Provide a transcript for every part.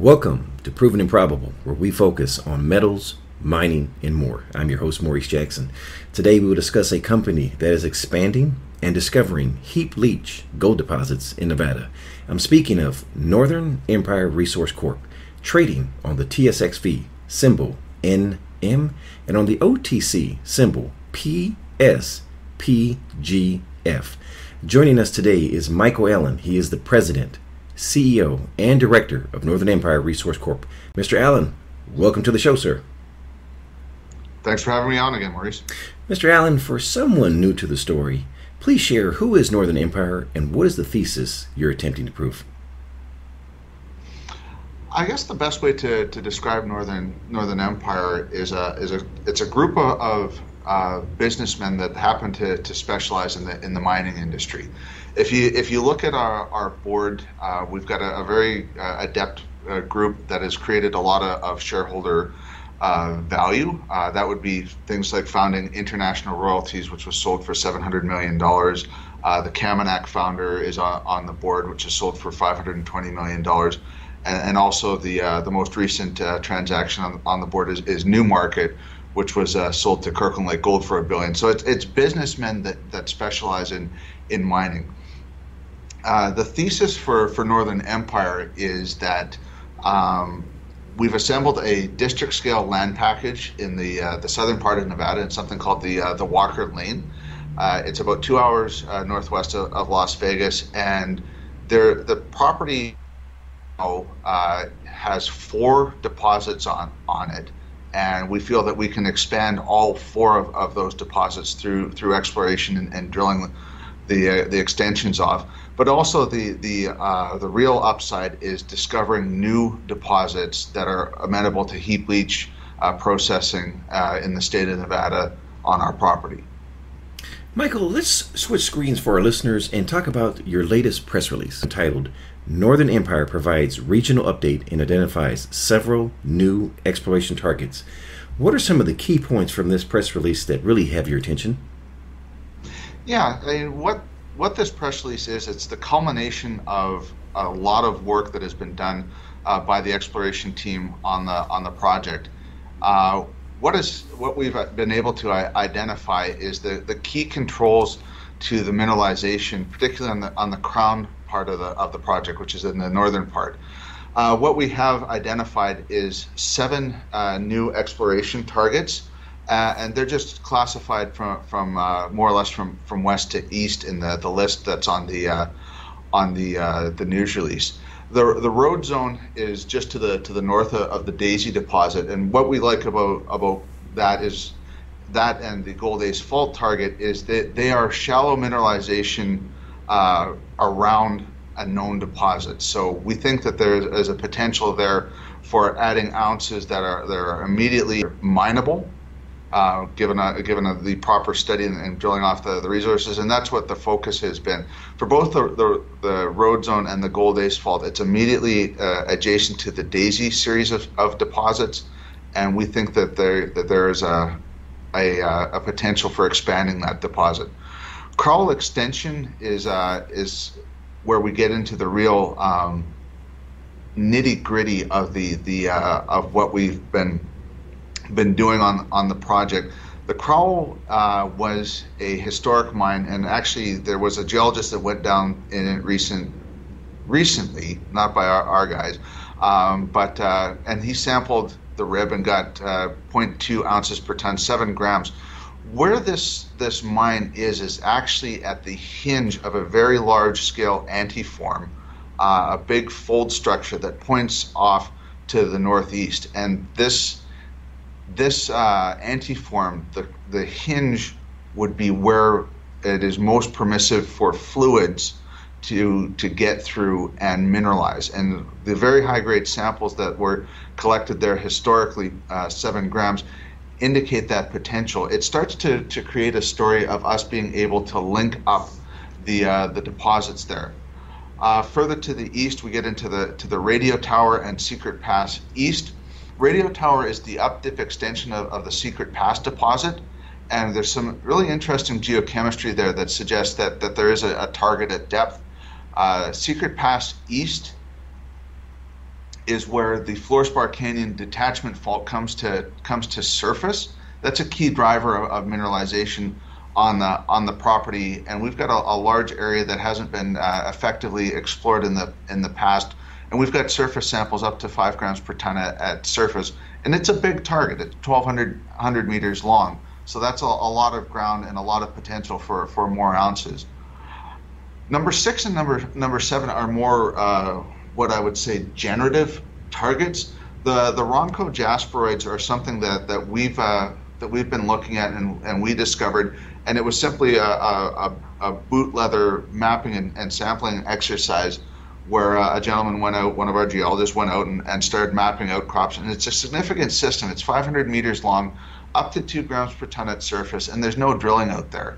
Welcome to Proven and Probable, where we focus on metals, mining, and more. I'm your host, Maurice Jackson. Today, we will discuss a company that is expanding and discovering heap leach gold deposits in Nevada. I'm speaking of Northern Empire Resource Corp, trading on the TSXV symbol NM and on the OTC symbol PSPGF. Joining us today is Michael Allen. He is the president CEO, and Director of Northern Empire Resource Corp. Mr. Allen, welcome to the show, sir. Thanks for having me on again, Maurice. Mr. Allen, for someone new to the story, please share who is Northern Empire and what is the thesis you're attempting to prove? I guess the best way to, to describe Northern Northern Empire is a is a it's a group of, of uh, businessmen that happen to, to specialize in the in the mining industry if you if you look at our, our board, uh, we've got a, a very uh, adept uh, group that has created a lot of, of shareholder uh, value. Uh, that would be things like founding International Royalties, which was sold for seven hundred million dollars. The Kaminak founder is on, on the board, which is sold for five hundred and twenty million dollars. And, and, also the the most recent transaction on, on the board is, is Newmarket, which was uh, sold to Kirkland Lake Gold for a billion. So it's, it's businessmen that, that specialize in, in mining. Uh, the thesis for, for Northern Empire is that um, we've assembled a district scale land package in the uh, the southern part of Nevada in something called the uh, the Walker Lane. Uh, it's about two hours uh, northwest of, of, Las Vegas, and there the property has four deposits on on it, and we feel that we can expand all four of, of those deposits through through exploration and, and drilling the the extensions off. But also the the uh, the real upside is discovering new deposits that are amenable to heap leach uh, processing uh, in the state of Nevada on our property. Michael, let's switch screens for our listeners and talk about your latest press release entitled Northern Empire provides regional update and identifies several new exploration targets. What are some of the key points from this press release that really have your attention? Yeah, I mean, what what this press release is, it's the culmination of a lot of work that has been done uh, by the exploration team on the on the project. Uh, what is what we've been able to identify is the, the key controls to the mineralization, particularly on the on the crown part of the of the project, which is in the northern part. Uh, what we have identified is seven uh, new exploration targets uh, and they're just classified from from uh, more or less from, from west to east in the, the list that's on the uh, on the uh, the news release. The the road zone is just to the to the north of the Daisy deposit, and what we like about about that is that and the Gold Ace fault target is that they are shallow mineralization uh, around a known deposit. So we think that there is a potential there for adding ounces that are that are immediately mineable uh, given a, given a, the proper study and, and, drilling off the, the resources, and that's what the focus has been for both the, the, the road zone and the Gold Ace fault. It's immediately uh, adjacent to the Daisy series of, of deposits, and we think that there that there is a a, uh, a potential for expanding that deposit. Crowell extension is uh, is where we get into the real um, nitty gritty of the the uh, of what we've been been doing on on the project. The Crowell uh, was a historic mine, and actually there was a geologist that went down in it recent recently, not by our, our guys, um, but uh, and he sampled the rib and got uh, 0.2 ounces per ton, seven grams. Where this this mine is is actually at the hinge of a very large scale antiform, uh, a big fold structure that points off to the northeast, and this this uh, antiform, the, the hinge would be where it is most permissive for fluids to to get through and mineralize. And the very high grade samples that were collected there historically, uh, seven grams, indicate that potential. It starts to, to create a story of us being able to link up the uh, the deposits there. Uh, further to the east, we get into the to the radio tower and Secret Pass East Radio Tower is the updip extension of, of the Secret Pass deposit, and there's some really interesting geochemistry there that suggests that, that there is a, a target at depth. Uh, Secret Pass East is where the Fluorspar Canyon detachment fault comes to comes to surface. That's a key driver of, of mineralization on the on the property, and we've got a, a large area that hasn't been uh, effectively explored in the in the past. And we've got surface samples up to five grams per ton at, at surface, and it's a big target. It's 1,200 meters long, so that's a, a lot of ground and a lot of potential for for more ounces. Number six and number number seven are more uh, what I would say generative targets. The the Ronco jasperoids are something that that we've uh, that we've been looking at and, and we discovered, and it was simply a, a, a boot leather mapping and, and sampling exercise where uh, a gentleman went out, one of our geologists went out and, and started mapping outcrops, and it's a significant system. It's 500 meters long, up to two grams per ton at surface, and there's no drilling out there.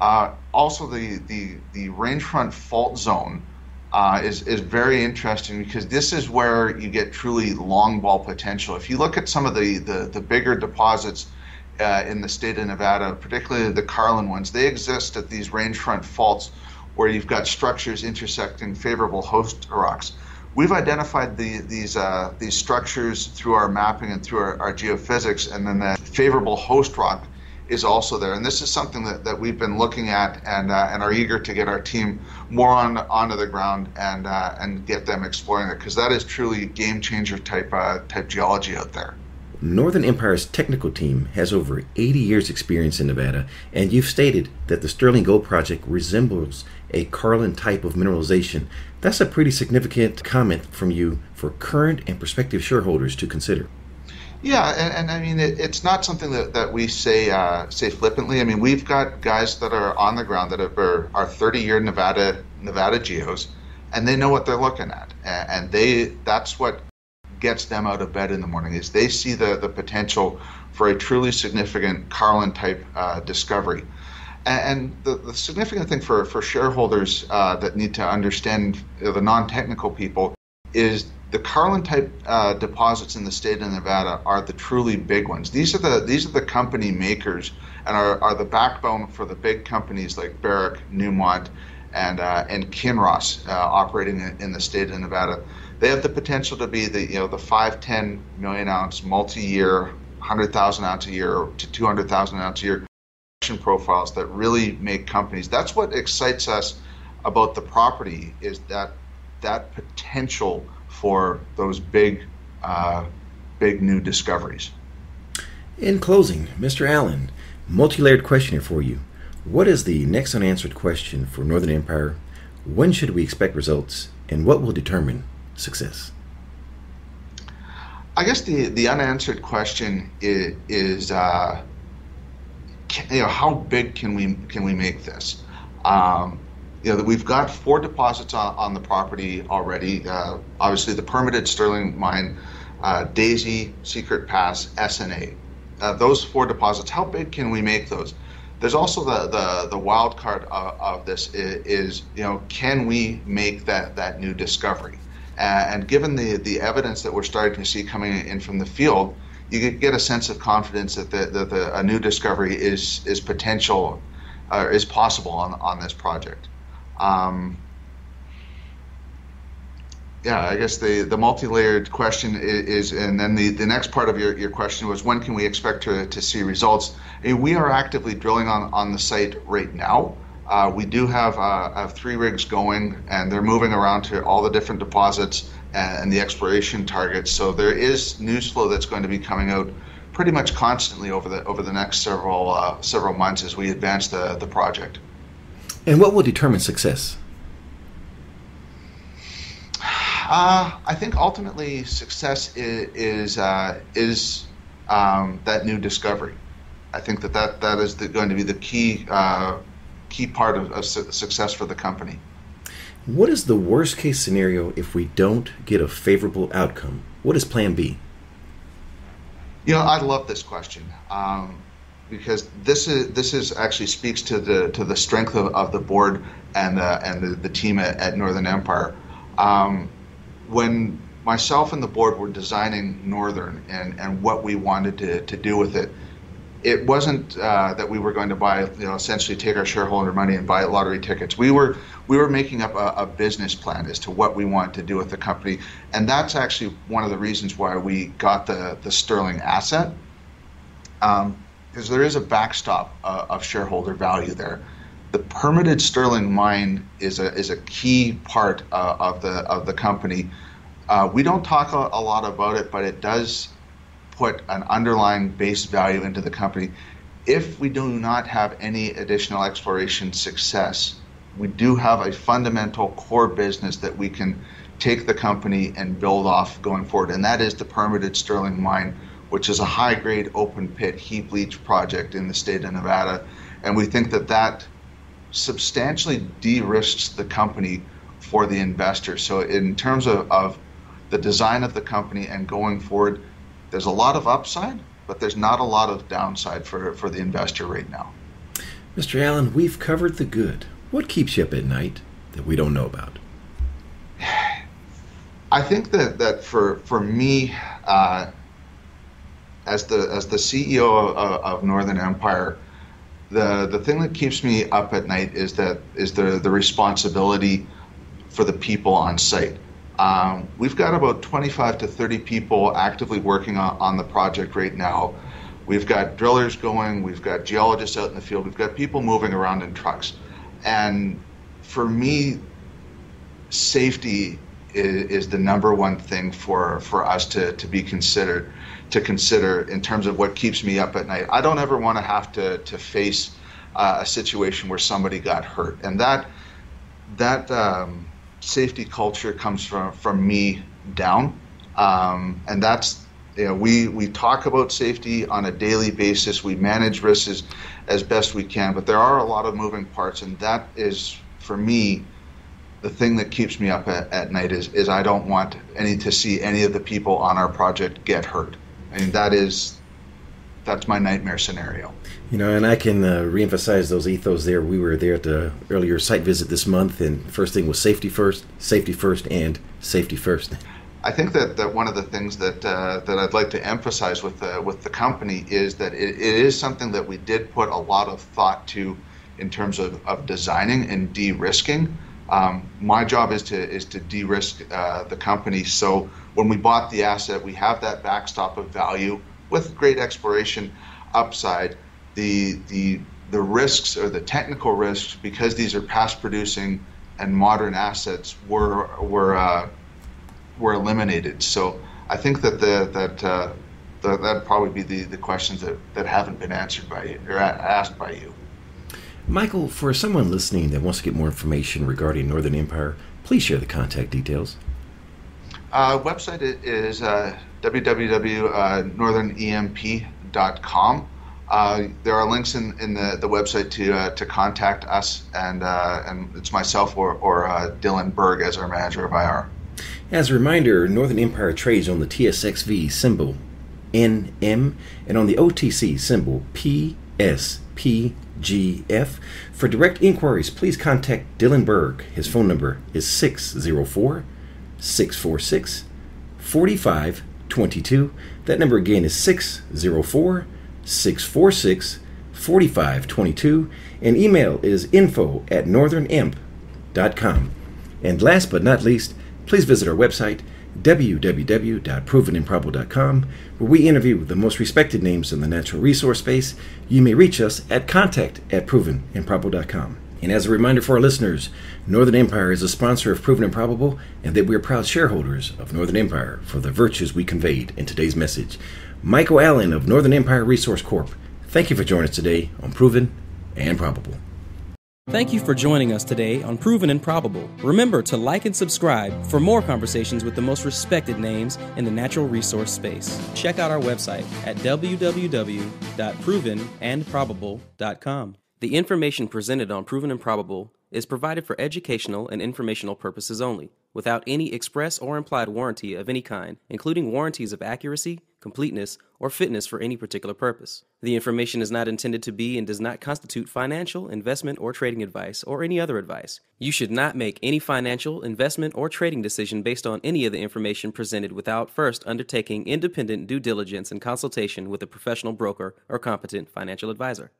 Uh, also, the, the, the rangefront fault zone uh, is, is very interesting because this is where you get truly long ball potential. If you look at some of the, the, the bigger deposits uh, in the state of Nevada, particularly the Carlin ones, they exist at these rangefront faults where you've got structures intersecting favorable host rocks. We've identified the, these uh, these structures through our mapping and through our, our geophysics, and then the favorable host rock is also there. And this is something that, that we've been looking at and uh, and are eager to get our team more on onto the ground and uh, and get them exploring it because that is truly game changer type uh, type geology out there. Northern Empire's technical team has over 80 years' experience in Nevada, and you've stated that the Sterling Gold Project resembles a Carlin type of mineralization. That's a pretty significant comment from you for current and prospective shareholders to consider. Yeah, and, and I mean it, it's not something that, that we say uh, say flippantly. I mean we've got guys that are on the ground that are, are 30 year Nevada Nevada geos, and they know what they're looking at, and they that's what gets them out of bed in the morning is they see the the potential for a truly significant Carlin type uh, discovery. And, the, the, significant thing for, for shareholders uh, that need to understand the non technical people is the Carlin type uh, deposits in the state of Nevada are the truly big ones. These are the these are the company makers and are, are the backbone for the big companies like Barrick, Newmont, and uh, and Kinross uh, operating in, in, the state of Nevada. They have the potential to be the you know the five ten million ounce multi-year, hundred thousand ounce a year to two hundred thousand ounce a year profiles that really make companies. That's what excites us about the property is that that potential for those big, uh, big new discoveries. In closing, Mr. Allen, multi-layered question for you. What is the next unanswered question for Northern Empire? When should we expect results, and what will determine success? I guess the, the unanswered question is, is uh, you know, how big can we can we make this? Um, you know, that we've got four deposits on, on the property already. Uh, obviously, the permitted Sterling mine, uh, Daisy, Secret Pass, SNA. Uh, those four deposits, how big can we make those? There's also the, the, the wild card of, of this is, is, you know, can we make that, that new discovery? and given the, the evidence that we're starting to see coming in from the field, you get a sense of confidence that, the, that the, a new discovery is, is potential, uh, is possible on, on this project. Um, yeah, I guess the, the multi-layered question is, is, and then the, the next part of your, your question was when can we expect to, to see results? Mean, we are actively drilling on, on the site right now. Uh, we do have, uh, have three rigs going, and they're moving around to all the different deposits and, the exploration targets. So there is news flow that's going to be coming out pretty much constantly over the over the next several uh, several months as we advance the the project. And what will determine success? Uh, I think ultimately success is is, uh, is um, that new discovery. I think that that, that is the, going to be the key uh, key part of, of su- success for the company. What is the worst case scenario if we don't get a favorable outcome? What is Plan B? You know, I love this question. Um, because this is this is actually speaks to the to the strength of, of the board and uh, and the, the team at, at, Northern Empire. Um, when myself and the board were designing Northern and, and what we wanted to, to do with it, it wasn't uh, that we were going to buy, you know, essentially take our shareholder money and buy lottery tickets. We were we were making up a, a, business plan as to what we want to do with the company, and that's actually one of the reasons why we got the the Sterling asset, because um, there is a backstop uh, of shareholder value there. The permitted Sterling mine is a is a key part uh, of the of the company. Uh, we don't talk a, a lot about it, but it does put an underlying base value into the company. If we do not have any additional exploration success, we do have a fundamental core business that we can take the company and build off going forward, and that is the permitted Sterling Mine, which is a high grade open pit heap leach project in the state of Nevada. And we think that that substantially de risks the company for the investor. So, in terms of, of the design of the company and going forward, there's a lot of upside, but there's not a lot of downside for, for the investor right now. Mr. Allen, we've covered the good. What keeps you up at night that we don't know about? I think that, that for for me, uh, as the as the CEO of, of, Northern Empire, the the thing that keeps me up at night is that is the the responsibility for the people on site. Um, we've got about 25 to 30 people actively working on, on, the project right now. We've got drillers going, we've got geologists out in the field, we've got people moving around in trucks. And for me, safety is, is the number one thing for, for us to, to be considered, to consider in terms of what keeps me up at night. I don't ever want to have to, to face uh, a situation where somebody got hurt. And that, that, um, safety culture comes from from me down, um, and that's you know we we talk about safety on a daily basis. We manage risks as, as best we can, but there are a lot of moving parts, and that is for me the thing that keeps me up at, at night is is I don't want any to see any of the people on our project get hurt. I mean that is that's my nightmare scenario. You know, and I can uh, reemphasize those ethos there. We were there at the earlier site visit this month, and first thing was safety first, safety first, and safety first. I think that, that one of the things that uh, that I'd like to emphasize with the, with the company is that it, it is something that we did put a lot of thought to in terms of, of designing and de-risking. Um, my job is to is to de-risk uh, the company. So when we bought the asset, we have that backstop of value with great exploration upside, the the the risks or the technical risks because these are past producing and modern assets were were uh, were eliminated. So I think that the that uh, that'd probably be the, the questions that, that haven't been answered by you or asked by you. Michael, for someone listening that wants to get more information regarding Northern Empire, please share the contact details. Uh, website is uh, www.northernemp.com. Uh, there are links in, in the, the website to uh, to contact us, and uh, and it's myself or, or uh, Dylan Berg as our manager of IR. As a reminder, Northern Empire trades on the TSXV symbol NM and on the OTC symbol PSPGF. For direct inquiries, please contact Dylan Berg. His phone number is 604 646 4522. That number again is 604 646 4522. And email is info at northernimp.com. And last but not least, please visit our website www.provenandprobable.com, where we interview the most respected names in the natural resource space. You may reach us at contact at provenandprobable.com. And as a reminder for our listeners, Northern Empire is a sponsor of Proven and Probable, and that we are proud shareholders of Northern Empire for the virtues we conveyed in today's message. Michael Allen of Northern Empire Resource Corp. Thank you for joining us today on Proven and Probable. Thank you for joining us today on Proven and Probable. Remember to like and subscribe for more conversations with the most respected names in the natural resource space. Check out our website at www.provenandprobable.com. The information presented on Proven and Probable is provided for educational and informational purposes only, without any express or implied warranty of any kind, including warranties of accuracy, completeness, or fitness for any particular purpose. The information is not intended to be and does not constitute financial, investment, or trading advice or any other advice. You should not make any financial, investment, or trading decision based on any of the information presented without first undertaking independent due diligence and consultation with a professional broker or competent financial advisor.